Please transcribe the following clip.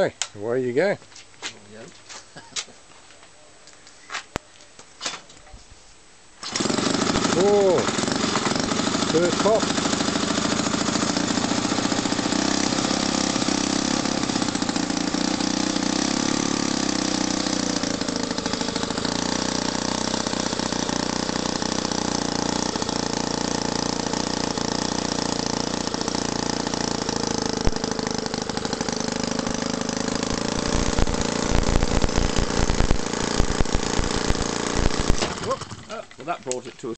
Okay, away you go. Oh, first pop. Well, that brought it to a